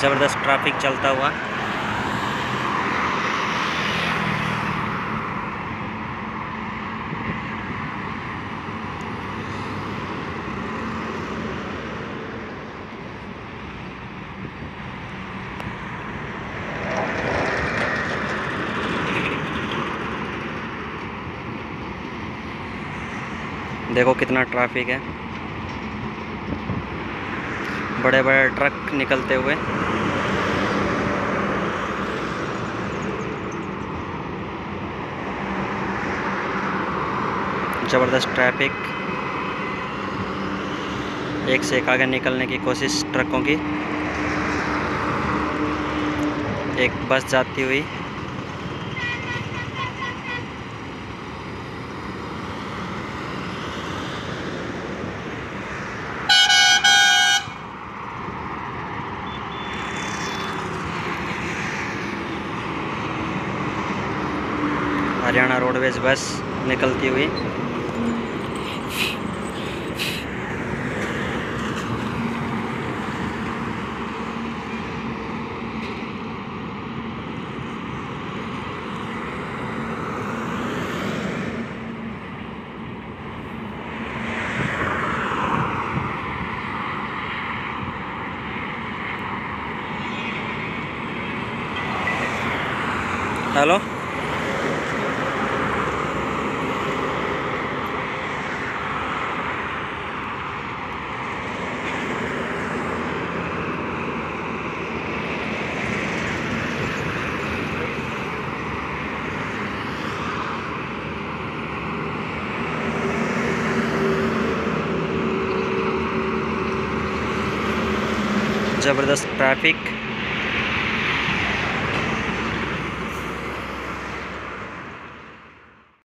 ज़बरदस्त ट्रैफ़िक चलता हुआ। देखो कितना ट्रैफ़िक है। बड़े बड़े ट्रक निकलते हुए। ज़बरदस्त ट्रैफ़िक एक से एक आगे निकलने की कोशिश ट्रकों की। एक बस जाती हुई। हरियाणा रोडवेज़ बस निकलती हुई। हेलो? ज़बरदस्त ट्रैफ़िक